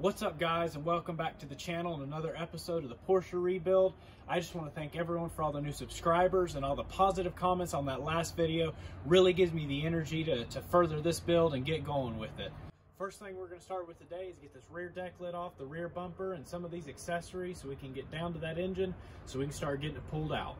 What's up guys and welcome back to the channel and another episode of the Porsche Rebuild. I just want to thank everyone for all the new subscribers and all the positive comments on that last video. Really gives me the energy to, to further this build and get going with it. First thing we're going to start with today is get this rear deck lid off, the rear bumper, and some of these accessories so we can get down to that engine so we can start getting it pulled out.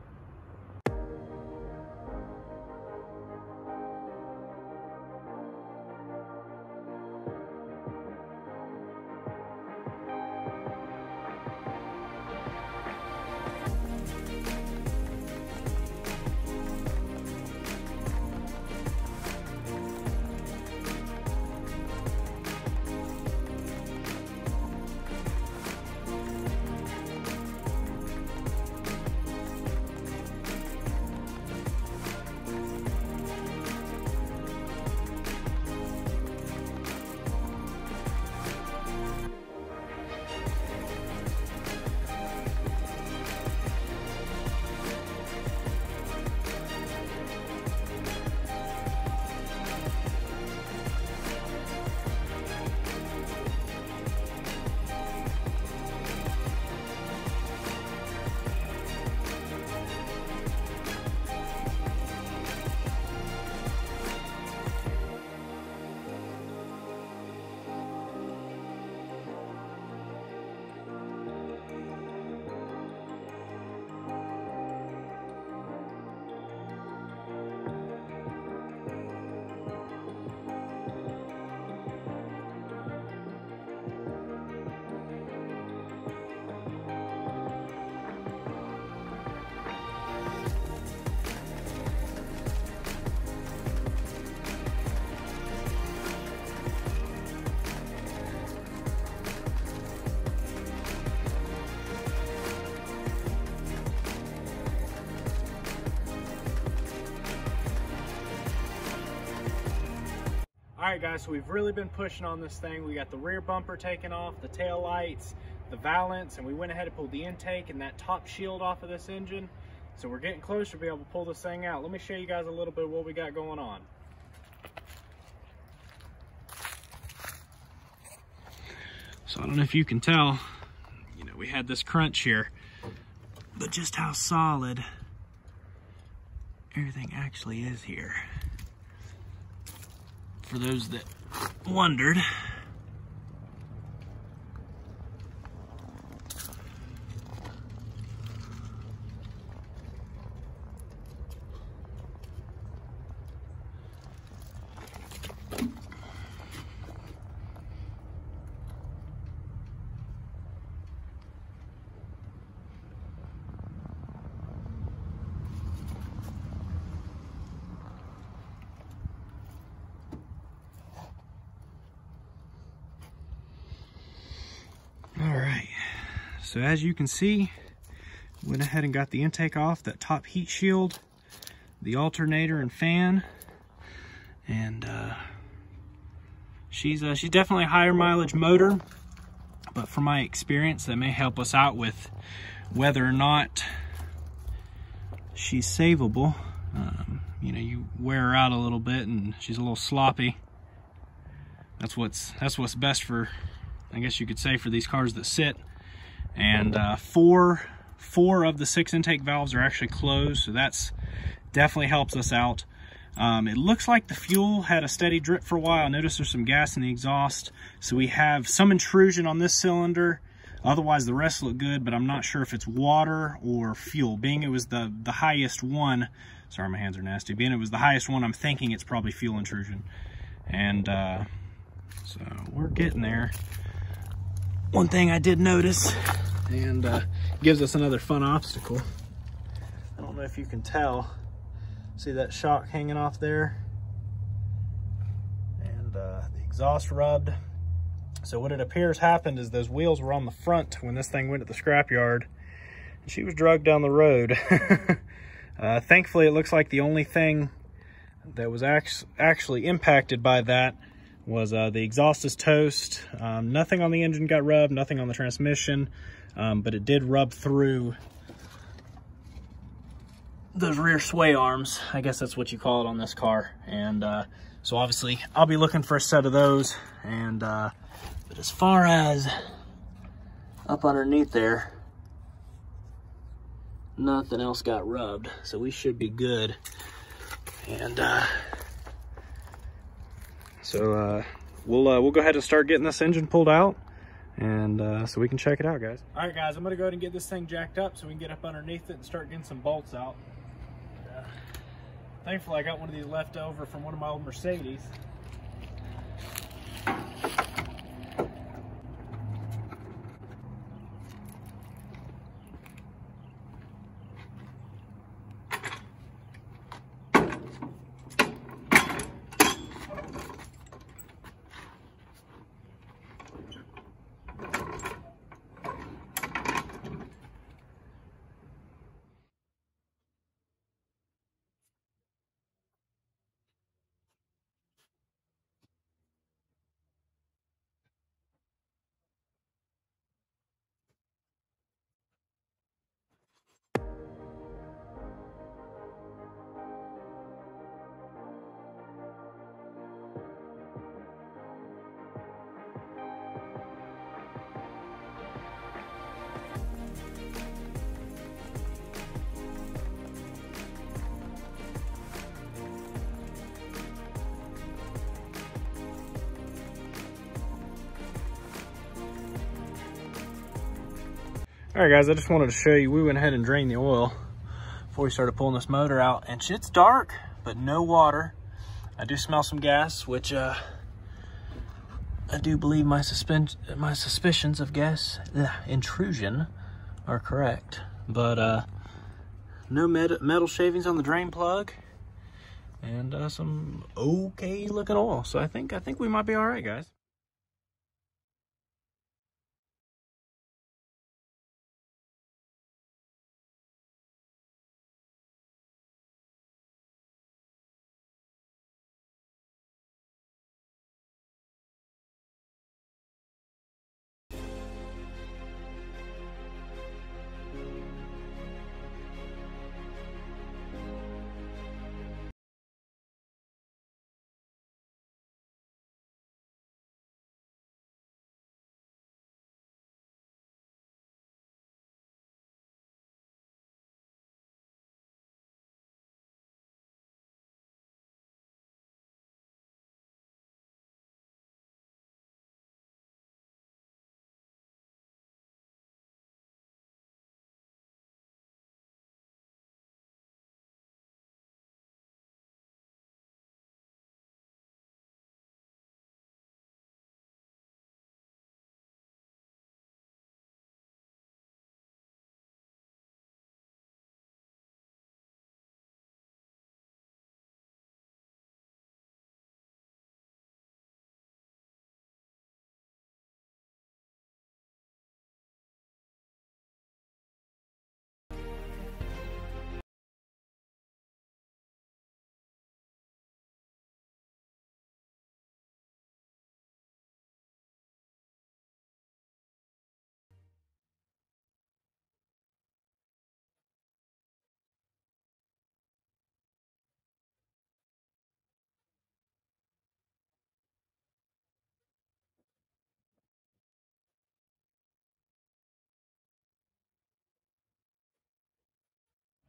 All right, guys, so we've really been pushing on this thing. We got the rear bumper taken off, the tail lights, the valance, and we went ahead and pulled the intake and that top shield off of this engine. So we're getting closer to be able to pull this thing out. Let me show you guys a little bit what we got going on. So I don't know if you can tell, you know, we had this crunch here, but just how solid everything actually is here for those that wondered. All right, so as you can see, went ahead and got the intake off, that top heat shield, the alternator and fan, and uh, she's, uh, she's definitely a higher mileage motor, but from my experience, that may help us out with whether or not she's savable. Um, you know, you wear her out a little bit and she's a little sloppy. That's what's, that's what's best for I guess you could say for these cars that sit. And uh, four, four of the six intake valves are actually closed, so that's definitely helps us out. Um, it looks like the fuel had a steady drip for a while. Notice there's some gas in the exhaust. So we have some intrusion on this cylinder. Otherwise, the rest look good, but I'm not sure if it's water or fuel. Being it was the, the highest one, sorry, my hands are nasty. Being it was the highest one, I'm thinking it's probably fuel intrusion. And uh, so we're getting there one thing I did notice and uh, gives us another fun obstacle. I don't know if you can tell. See that shock hanging off there? And uh, the exhaust rubbed. So what it appears happened is those wheels were on the front when this thing went to the scrapyard. And she was dragged down the road. uh, thankfully, it looks like the only thing that was act actually impacted by that was uh, the exhaust is toast. Um, nothing on the engine got rubbed, nothing on the transmission, um, but it did rub through those rear sway arms. I guess that's what you call it on this car. And uh, so obviously I'll be looking for a set of those and uh, But as far as up underneath there, nothing else got rubbed. So we should be good. And uh, so uh, we'll, uh, we'll go ahead and start getting this engine pulled out and uh, so we can check it out, guys. All right, guys, I'm gonna go ahead and get this thing jacked up so we can get up underneath it and start getting some bolts out. Uh, thankfully, I got one of these left over from one of my old Mercedes. All right, guys, I just wanted to show you, we went ahead and drained the oil before we started pulling this motor out. And shit's dark, but no water. I do smell some gas, which uh, I do believe my, my suspicions of gas ugh, intrusion are correct. But uh, no met metal shavings on the drain plug and uh, some okay looking oil. So I think I think we might be all right, guys.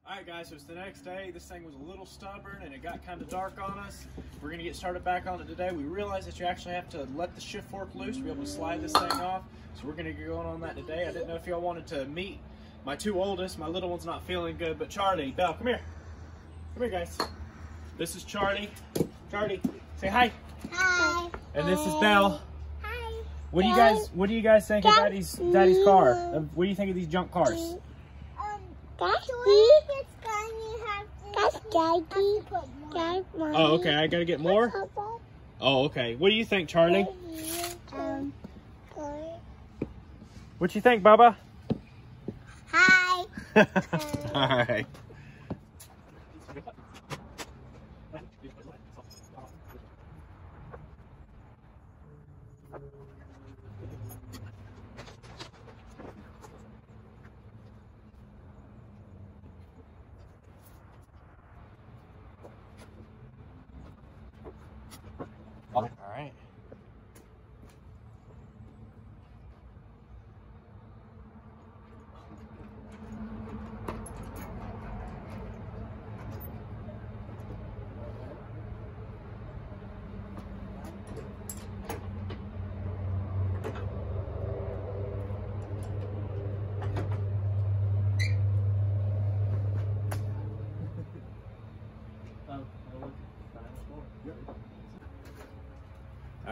Alright guys, so it's the next day. This thing was a little stubborn and it got kind of dark on us. We're going to get started back on it today. We realized that you actually have to let the shift fork loose to be able to slide this thing off. So we're going to get going on that today. I didn't know if y'all wanted to meet my two oldest. My little one's not feeling good, but Charlie, Belle, come here. Come here guys. This is Charlie. Charlie, say hi. Hi. And this is Belle. Hi. What do you guys what do you guys think of Daddy's Daddy's car? What do you think of these junk cars? That's so me. if it's gone, you have to, have Daddy. to put more. That's mommy. Oh, okay. I gotta get more. Oh, okay. What do you think, Charlie? Um, What you think, Bubba? hi. All right. All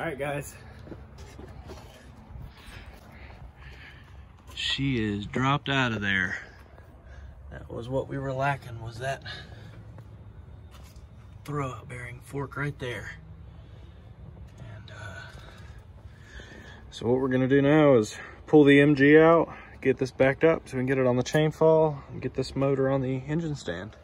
right, guys. She is dropped out of there. That was what we were lacking, was that throw throwout bearing fork right there. And uh, so what we're gonna do now is pull the MG out, get this backed up so we can get it on the chain fall and get this motor on the engine stand.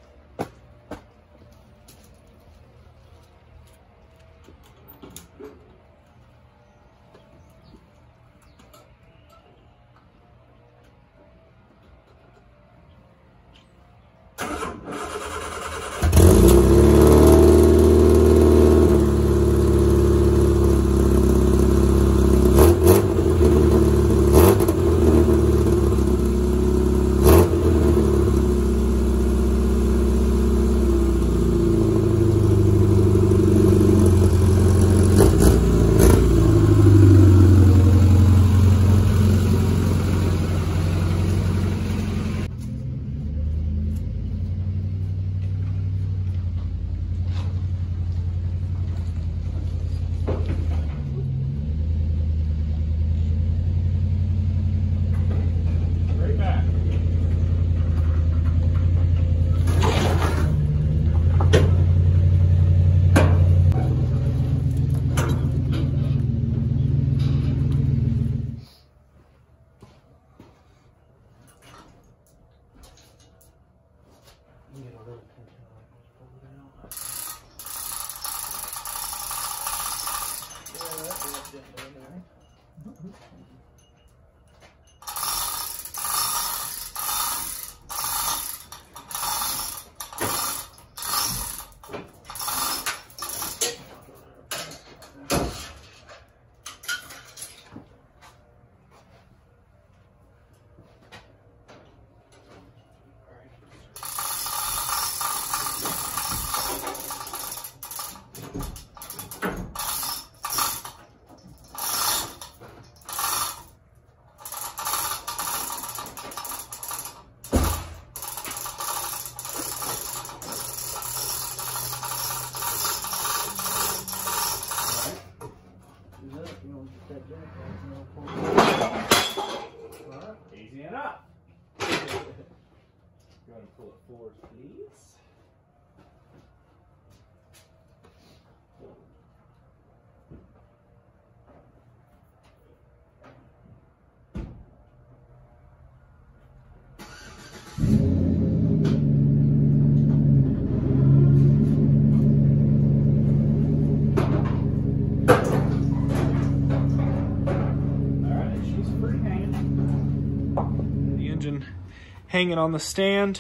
Hanging on the stand.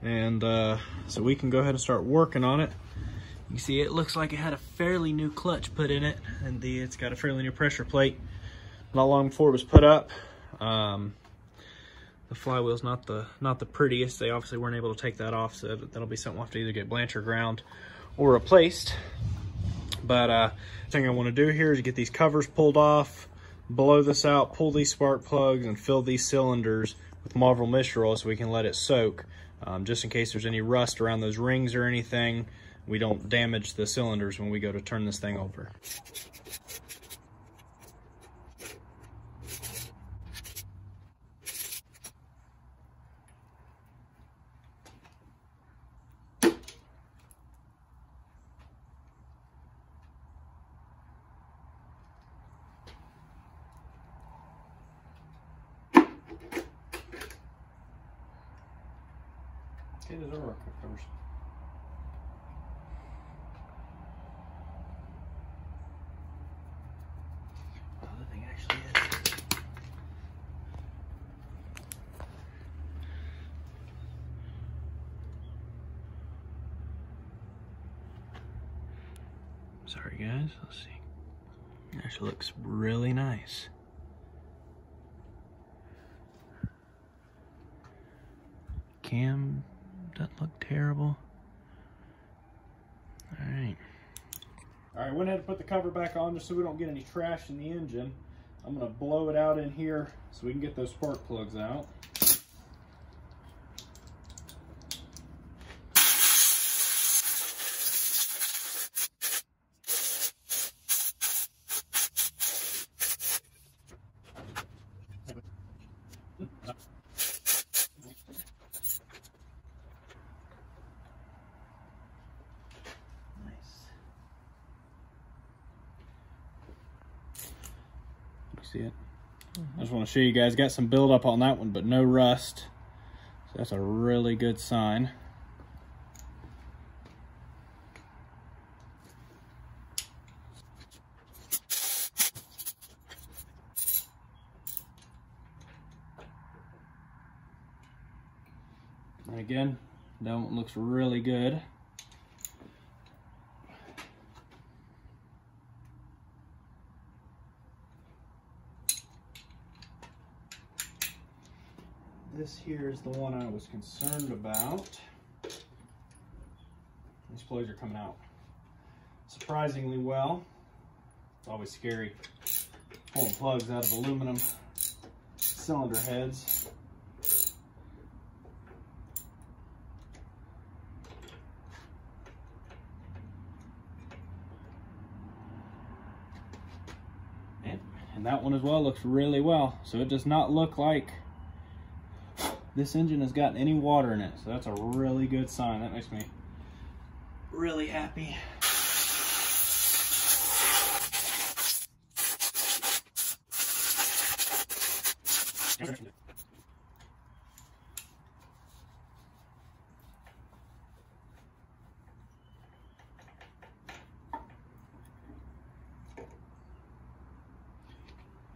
And uh, so we can go ahead and start working on it. You see it looks like it had a fairly new clutch put in it and the it's got a fairly new pressure plate. Not long before it was put up. Um, the flywheel's not the not the prettiest. They obviously weren't able to take that off, so that'll be something we'll have to either get Blanchard ground or replaced. But uh, thing I want to do here is get these covers pulled off, blow this out, pull these spark plugs, and fill these cylinders Marvel Mystery so we can let it soak. Um, just in case there's any rust around those rings or anything, we don't damage the cylinders when we go to turn this thing over. Okay, those are our covers. Oh, thing actually is. Sorry guys, let's see. Actually looks really nice. Cam doesn't look terrible. All right. All right, went ahead and put the cover back on just so we don't get any trash in the engine. I'm gonna blow it out in here so we can get those spark plugs out. See it? I just want to show you guys, got some buildup on that one, but no rust. So that's a really good sign. And again, that one looks really good. This here is the one I was concerned about. These plugs are coming out surprisingly well. It's always scary pulling plugs out of aluminum cylinder heads. And that one as well looks really well. So it does not look like this engine has gotten any water in it. So that's a really good sign. That makes me really happy.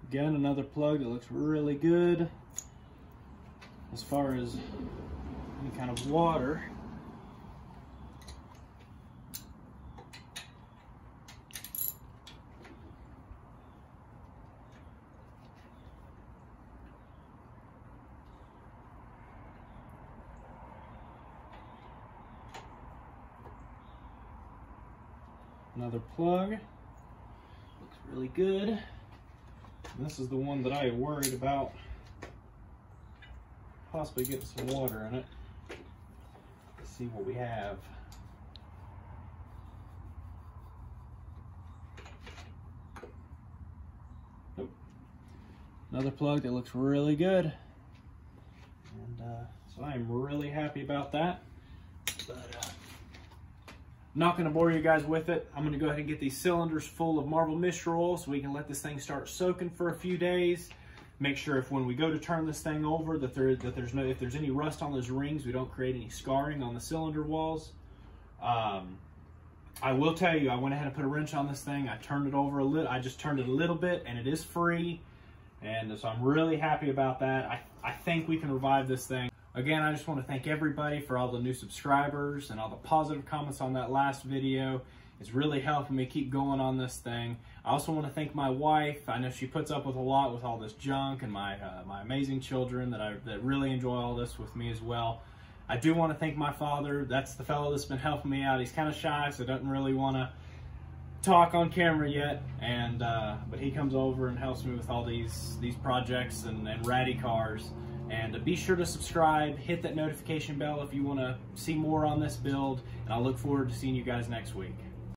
Again, another plug that looks really good as far as any kind of water. Another plug, looks really good. This is the one that I worried about possibly getting some water in it. Let's see what we have. Nope. Another plug that looks really good. And uh, so I am really happy about that. But uh, not going to bore you guys with it. I'm going to go ahead and get these cylinders full of Marvel Mystery Oil so we can let this thing start soaking for a few days. Make sure if when we go to turn this thing over that there that there's no if there's any rust on those rings, we don't create any scarring on the cylinder walls. Um, I will tell you, I went ahead and put a wrench on this thing. I turned it over a little. I just turned it a little bit, and it is free. And so I'm really happy about that. I, I think we can revive this thing. Again, I just want to thank everybody for all the new subscribers and all the positive comments on that last video. It's really helping me keep going on this thing. I also want to thank my wife. I know she puts up with a lot with all this junk and my uh, my amazing children that I that really enjoy all this with me as well. I do want to thank my father. That's the fellow that's been helping me out. He's kind of shy, so doesn't really want to talk on camera yet. And uh, but he comes over and helps me with all these these projects and, and ratty cars. And be sure to subscribe, hit that notification bell if you want to see more on this build. And I look forward to seeing you guys next week.